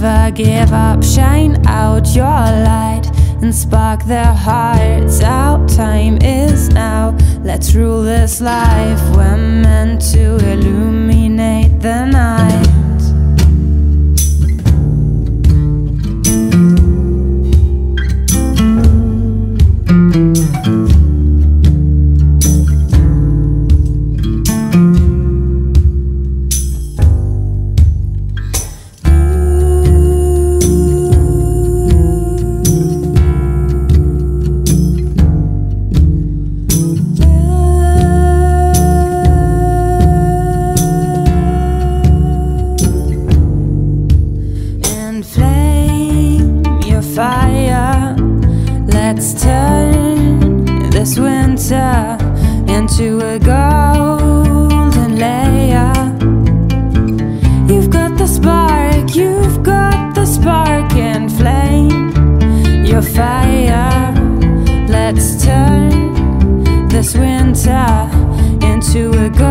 never give up. Shine out your light and spark their hearts out. Time is now. Let's rule this life. Inflame your fire. Let's turn this winter into a golden layer. You've got the spark, you've got the spark. Inflame your fire. Let's turn this winter into a golden